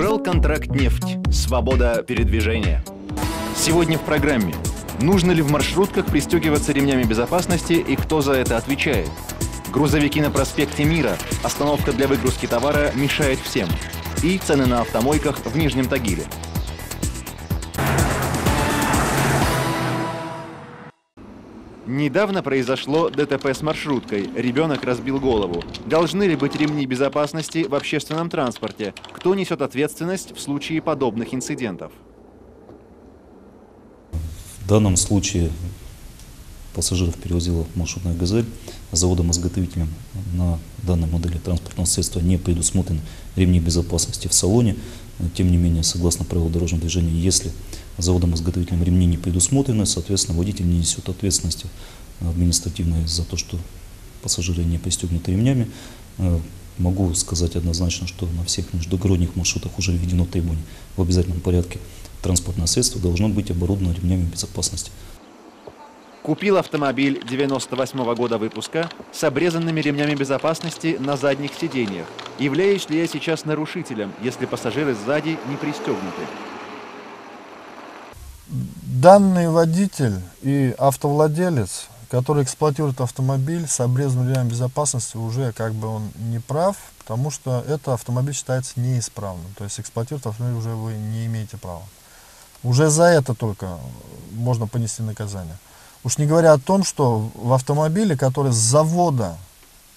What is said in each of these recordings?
Уралконтрактнефть. Свобода передвижения. Сегодня в программе. Нужно ли в маршрутках пристегиваться ремнями безопасности и кто за это отвечает? Грузовики на проспекте Мира. Остановка для выгрузки товара мешает всем. И цены на автомойках в Нижнем Тагиле. Недавно произошло ДТП с маршруткой. Ребенок разбил голову. Должны ли быть ремни безопасности в общественном транспорте? Кто несет ответственность в случае подобных инцидентов? В данном случае пассажиров перевозила маршрутная «Газель». Заводом-изготовителем на данной модели транспортного средства не предусмотрены ремни безопасности в салоне. Тем не менее, согласно правилам дорожного движения, если заводом-изготовителем ремни не предусмотрены, соответственно, водитель не несет ответственности административной за то, что пассажиры не пристегнуты ремнями. Э, могу сказать однозначно, что на всех междугородних маршрутах уже введено требование в обязательном порядке. Транспортное средство должно быть оборудовано ремнями безопасности. Купил автомобиль 98 -го года выпуска с обрезанными ремнями безопасности на задних сиденьях. Являюсь ли я сейчас нарушителем, если пассажиры сзади не пристегнуты? Данный водитель и автовладелец, который эксплуатирует автомобиль с обрезанным ремнем безопасности, уже как бы он не прав, потому что это автомобиль считается неисправным. То есть эксплуатировать автомобиль уже вы не имеете права. Уже за это только можно понести наказание. Уж не говоря о том, что в автомобиле, который с завода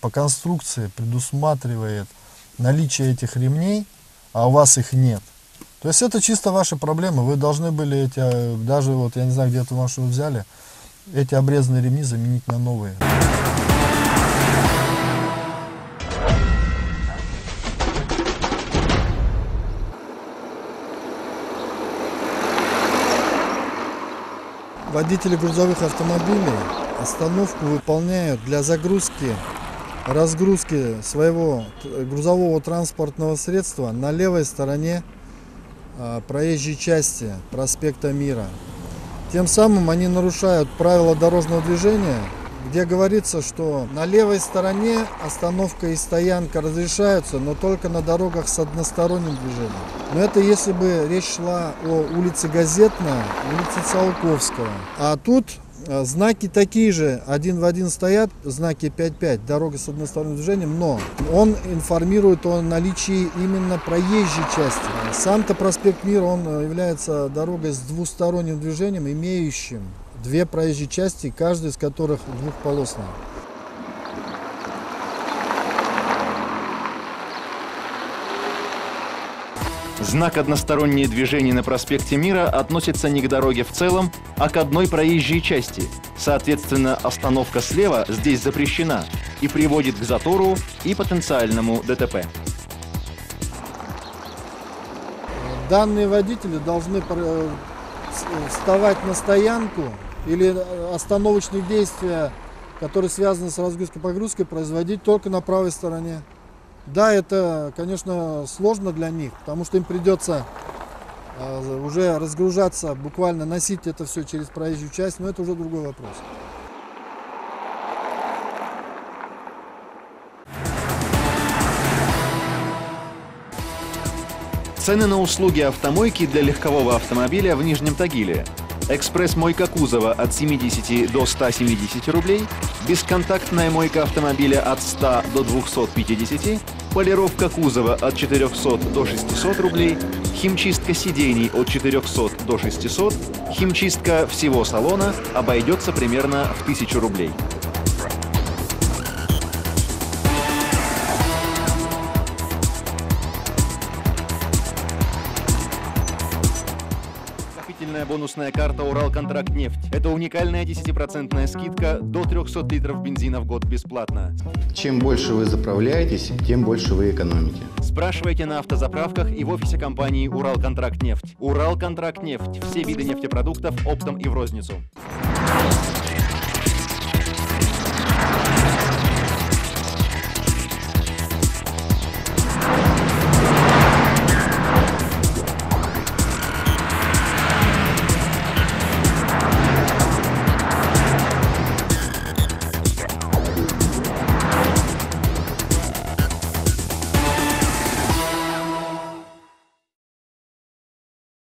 по конструкции предусматривает наличие этих ремней, а у вас их нет, то есть это чисто ваши проблемы. Вы должны были эти, э, даже вот я не знаю, где эту машину взяли, эти обрезанные ремни заменить на новые. Водители грузовых автомобилей остановку выполняют для загрузки, разгрузки своего грузового транспортного средства на левой стороне а, проезжей части проспекта Мира. Тем самым они нарушают правила дорожного движения, где говорится, что на левой стороне остановка и стоянка разрешаются, но только на дорогах с односторонним движением. Но это если бы речь шла о улице Газетная, улице Циолковского. А тут Э, знаки такие же, один в один стоят, знаки 5.5, дорога с односторонним движением, но он информирует о наличии именно проезжей части. Сам-то проспект Мира, он э, является дорогой с двусторонним движением, имеющим две проезжие части, каждая из которых двухполосная. Знак «Одностороннее движение» на проспекте Мира относится не к дороге в целом, а к одной проезжей части. Соответственно, остановка слева здесь запрещена и приводит к затору и потенциальному ДТП. Данные водители должны э, вставать на стоянку или остановочные действия, которые связаны с разгрузкой-погрузкой, производить только на правой стороне. Да, это, конечно, сложно для них, потому что им придется а, уже разгружаться, буквально носить это все через проезжую часть, но это уже другой вопрос. Цены на услуги автомойки для легкового автомобиля в Нижнем Тагиле. Экспресс-мойка кузова от 70 до 170 рублей, бесконтактная мойка автомобиля от 100 до 250, полировка кузова от 400 до 600 рублей, химчистка сидений от 400 до 600, химчистка всего салона обойдется примерно в 1000 рублей. Накопительная бонусная карта «Уралконтрактнефть». Это уникальная 10% скидка до 300 литров бензина в год бесплатно. Чем больше вы заправляетесь, тем больше вы экономите. Спрашивайте на автозаправках и в офисе компании «Уралконтрактнефть». «Уралконтрактнефть» – все виды нефтепродуктов оптом и в розницу.